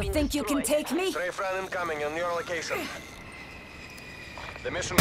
You been think you can take me? Strafe run incoming on your location. The mission